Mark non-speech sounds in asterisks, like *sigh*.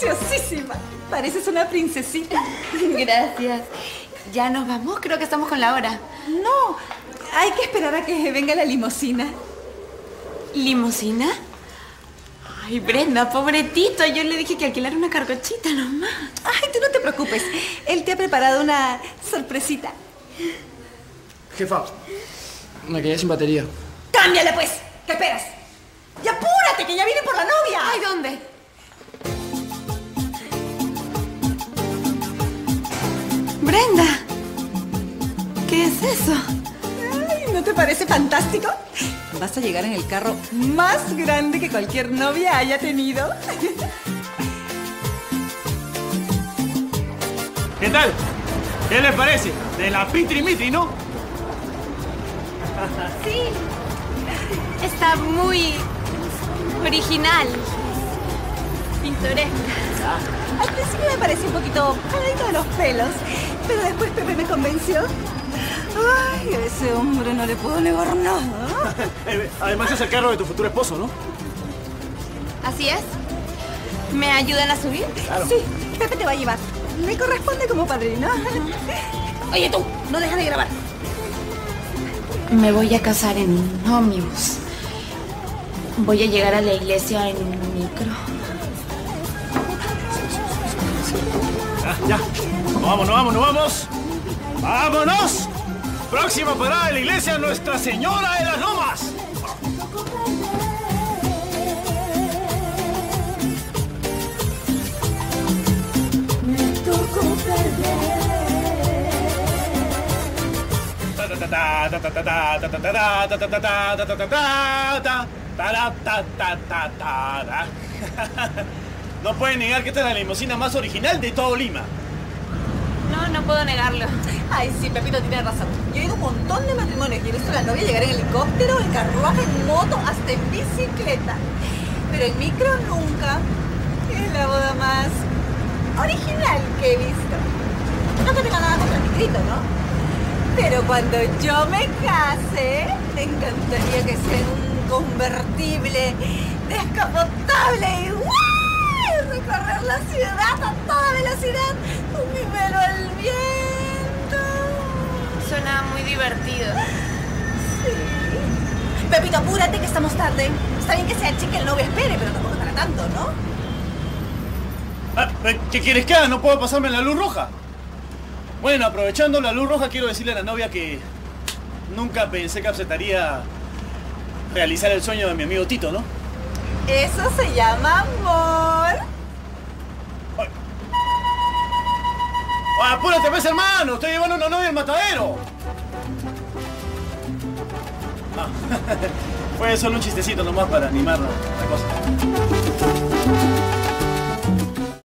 preciosísima. Pareces una princesita. *laughs* Gracias. Ya nos vamos, creo que estamos con la hora. No, hay que esperar a que venga la limusina. ¿Limusina? Ay, Brenda, pobretito. Yo le dije que alquilara una carcochita nomás. Ay, tú no te preocupes. Él te ha preparado una sorpresita. Jefa, me quedé sin batería. ¡Cámbiale, pues! ¿Qué esperas? ¡Y apúrate, que ya viene por la novia! Ay, ¿dónde? Brenda, ¿qué es eso? Ay, ¿No te parece fantástico? Vas a llegar en el carro más grande que cualquier novia haya tenido. ¿Qué tal? ¿Qué les parece? De la Pitri Mitri, ¿no? Sí. Está muy original. Pintoresca. Al principio me pareció un poquito jaladito de los pelos, pero después Pepe me convenció. Ay, a ese hombre no le puedo negar nada. *laughs* Además es el carro de tu futuro esposo, ¿no? ¿Así es? ¿Me ayudan a subir? Sí, Pepe te va a llevar. Me corresponde como padrino. *laughs* Oye tú, no dejas de grabar. Me voy a casar en un ómnibus. Voy a llegar a la iglesia en un micro. Ya, ya. Nos vamos, nos vamos, nos vamos. ¡Vámonos! Próxima parada de la iglesia, Nuestra Señora de las Lomas. No pueden negar que esta es la limusina más original de todo Lima. No, no puedo negarlo. *laughs* Ay, sí, Pepito tiene razón. Yo he ido un montón de matrimonios y he visto a la novia llegar en helicóptero, en carruaje, en moto, hasta en bicicleta. Pero en micro nunca. Es la boda más original que he visto. No que tenga nada contra el micrito, ¿no? Pero cuando yo me case, me encantaría que sea un convertible descapotable y. recorrer la ciudad a toda velocidad con mi pelo al viento. Suena muy divertido. Pepito, apúrate que estamos tarde. Está bien que sea chica el novio espere, pero tampoco para tanto, ¿no? Ah, ¿Qué quieres que haga? ¿No puedo pasarme en la luz roja? Bueno, aprovechando la luz roja, quiero decirle a la novia que nunca pensé que aceptaría realizar el sueño de mi amigo Tito, ¿no? Eso se llama amor. ¡Apúrate, pues, hermano! ¡Estoy llevando una novia al matadero! Ah, *laughs* fue solo un chistecito nomás para animar la cosa.